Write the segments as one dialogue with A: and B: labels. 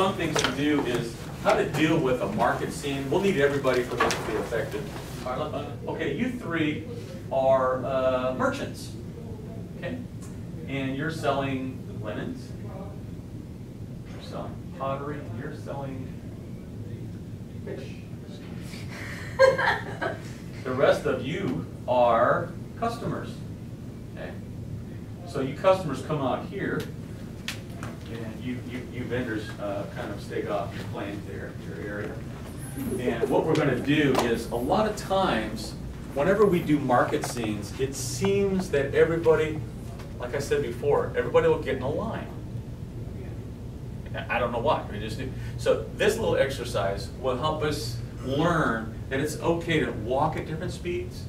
A: fun things to do is how to deal with a market scene. We'll need everybody for this to be effective. Okay, you three are uh, merchants, okay? And you're selling linens, you're selling pottery, you're selling fish. The rest of you are customers, okay? So you customers come out here, and you, you, you vendors uh, kind of stake off your claim there, your area. And what we're gonna do is, a lot of times, whenever we do market scenes, it seems that everybody, like I said before, everybody will get in a line. I don't know why, we just do. So this little exercise will help us learn that it's okay to walk at different speeds,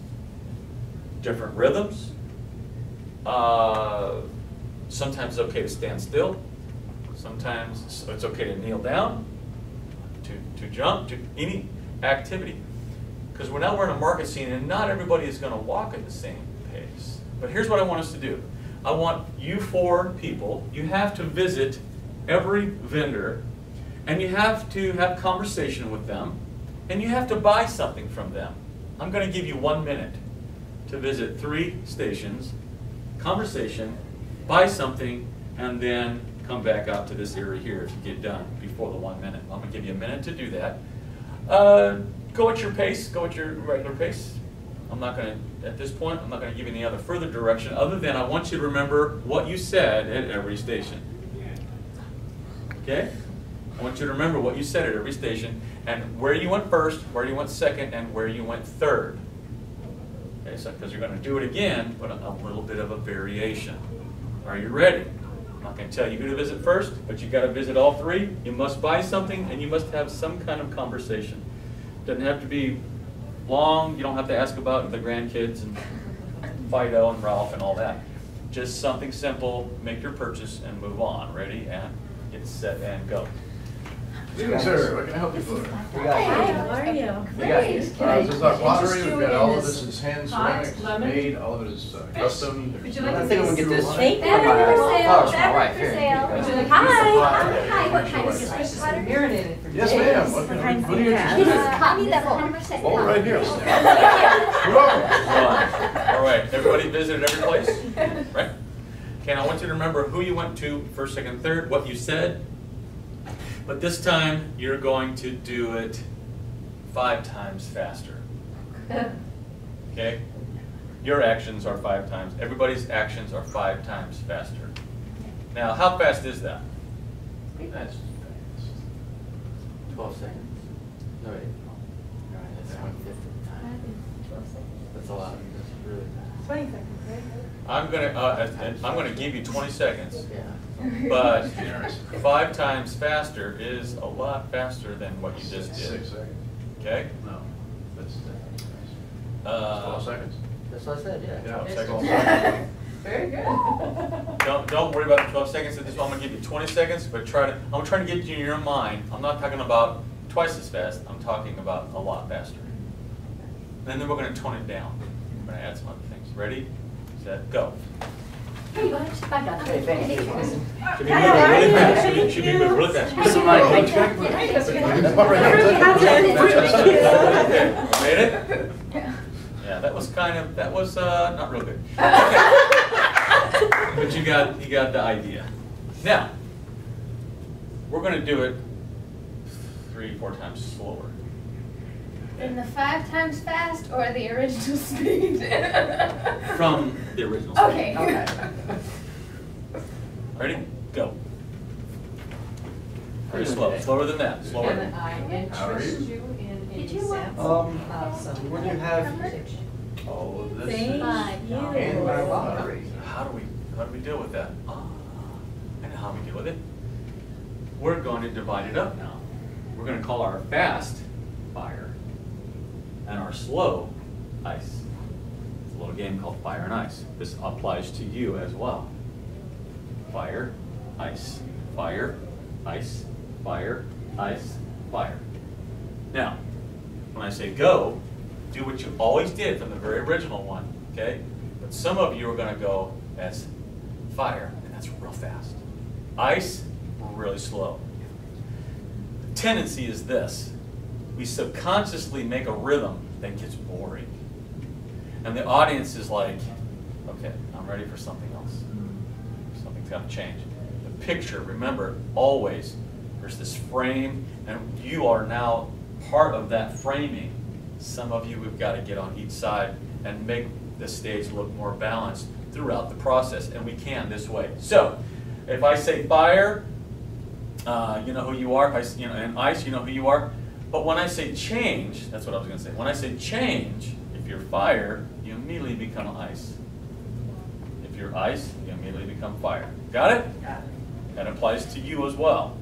A: different rhythms. Uh, Sometimes it's okay to stand still. Sometimes it's okay to kneel down, to, to jump, to any activity. Because we're now we're in a market scene and not everybody is going to walk at the same pace. But here's what I want us to do. I want you four people, you have to visit every vendor and you have to have conversation with them and you have to buy something from them. I'm going to give you one minute to visit three stations, conversation, buy something, and then come back out to this area here to get done before the one minute. I'm going to give you a minute to do that. Uh, go at your pace, go at your regular pace. I'm not going to, at this point, I'm not going to give you any other further direction other than I want you to remember what you said at every station. Okay? I want you to remember what you said at every station and where you went first, where you went second, and where you went third. Okay, so because you're going to do it again, but a, a little bit of a variation. Are you ready? I'm not going to tell you who to visit first, but you've got to visit all three. You must buy something, and you must have some kind of conversation. Doesn't have to be long. You don't have to ask about the grandkids and Fido and Ralph and all that. Just something simple. Make your purchase and move on. Ready? And get set and go.
B: Good evening, sir. What can I help you for?
C: We got
D: Hi, how are you?
C: We got you.
B: Uh, this is our pottery. We've got all of this is hand
D: hot
B: ceramics
D: lemon?
B: made. All of it is uh, custom.
D: Would you like
C: I
D: to
C: think I'm gonna get this.
D: Thank you.
C: Fabric
E: for sale,
C: Flower smell,
E: fabric for
C: here.
E: sale.
C: You
D: Would
C: go.
D: you like
E: Hi. Hi, what kind of
B: it.
E: fish
D: It's
E: butter?
D: marinated for
B: Yes,
D: days.
B: ma'am. What can I, what are you
D: Yeah.
B: interested in?
E: I need that hundred percent.
B: Oh, right here. You're welcome.
A: All right, everybody visited every place, right? Okay, now I want you to remember who you went to first, second, third, what you said. But this time, you're going to do it five times faster. Okay? Your actions are five times. Everybody's actions are five times faster. Now, how fast is that?
C: That's fast. 12 seconds. No, wait. 150. That's a lot. That's really.
D: Twenty seconds, right?
A: I'm gonna, uh, I'm gonna give you twenty seconds.
C: Yeah.
A: But five times faster is a lot faster than what you just did,
B: Six
A: did.
B: seconds.
A: Okay?
B: No, that's, that's
A: Uh,
B: twelve seconds.
C: That's what I said, yeah.
B: Yeah,
D: It's
B: twelve
D: twelve
B: seconds.
D: Very good.
A: Don't, don't worry about the twelve seconds at this one. I'm gonna give you twenty seconds, but try to, I'm trying to get you in your mind. I'm not talking about twice as fast, I'm talking about a lot faster. And then we're gonna tone it down. We're gonna add some other things. Ready, set, go.
E: Hey, go ahead, back up.
C: Hey, thank you.
A: Should be moving really fast. Should be, should be moving really fast.
C: Put some money, thank you.
B: That's my right.
A: Made it? Yeah, that was kind of, that was, uh, not real good. But you got, you got the idea. Now, we're gonna do it three, four times slower.
E: In the five times fast or the original speed?
A: From the original. script.
E: Okay.
D: Okay.
A: Ready? Go. Very slow, slower than that,
D: And
A: slower.
D: I
B: How
D: interest
B: you?
D: you in a
E: Did you want-
C: Um,
D: of some.
C: what do you have?
B: All of this
D: Thank
B: is
E: you.
B: hand by pottery.
A: How do we, how do we deal with that? Ah, I know how we deal with it. We're going to divide it up now. We're gonna call our fast fire our slow ice. It's a little game called fire and ice. This applies to you as well. Fire, ice, fire, ice, fire, ice, fire. Now, when I say go, do what you always did from the very original one, okay? But some of you are gonna go as fire, and that's real fast. Ice, really slow. The tendency is this. We subconsciously make a rhythm that gets boring. And the audience is like, okay, I'm ready for something else. Something's got to change. The picture, remember, always, there's this frame, and you are now part of that framing. Some of you we've got to get on each side and make the stage look more balanced throughout the process, and we can this way. So, if I say fire, uh, you know who you are. If I you know, and ice, you know who you are. But when I say change, that's what I was going to say. When I say change, if you're fire, you immediately become ice. If you're ice, you immediately become fire. Got it?
D: Got it.
A: That applies to you as well.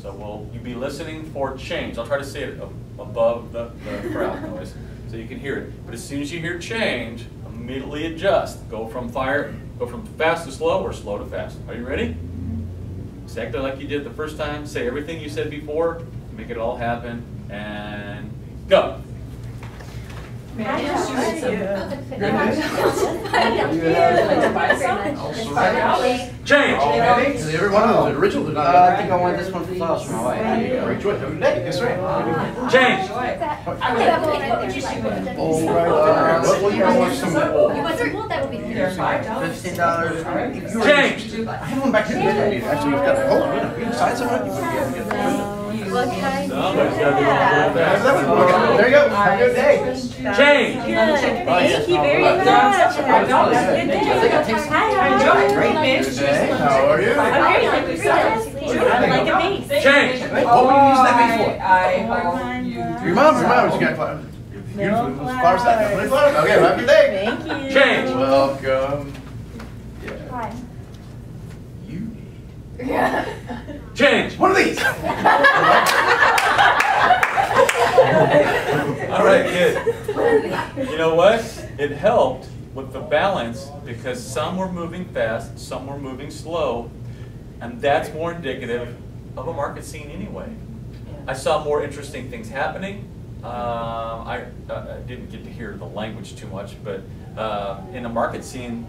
A: So will you be listening for change? I'll try to say it above the, the crowd noise so you can hear it. But as soon as you hear change, immediately adjust. Go from fire, go from fast to slow or slow to fast. Are you ready? Exactly like you did the first time. Say everything you said before, make it all happen, and go.
D: May I just use some?
A: Change.
B: Is every one of those original?
C: Uh, I think I want this one for flowers for my wife. There you go.
B: Great choice. Have a. Yes.
A: Change.
B: All right. What will you want some?
E: You want some wool? That would be
D: They're five dollars.
C: Fifteen dollars.
B: If you were-
A: Change.
B: I have one back here. Actually, you've got, hold on, you can sign someone, you would be able to get the.
E: What kind?
A: Somebody's got to do all
B: Have
A: that.
B: that one. Okay, There you go. Have a good day.
A: Change.
C: Thank
D: you very much. I have a good
C: I think I
D: day.
C: take some.
D: Enjoy. Great
B: Good. How are you?
D: I'm
F: very like yourself.
D: I like a base.
A: Change.
B: Hey, What were you using that base for?
D: I hope you.
B: Your mom, your mom, she got flowers. Beautiful, flowers that, how many flowers? Okay, have a good day.
F: Thank you.
A: Change.
B: Welcome. Yeah. You
A: Change.
B: One of these.
A: All right, good. You know what? It helped with the balance because some were moving fast, some were moving slow, and that's more indicative of a market scene anyway. I saw more interesting things happening. Uh, I, uh, I didn't get to hear the language too much, but uh, in a market scene,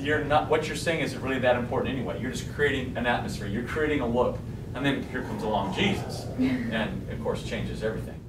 A: you're not. What you're saying isn't really that important anyway. You're just creating an atmosphere. You're creating a look, and then here comes along Jesus, and of course changes everything.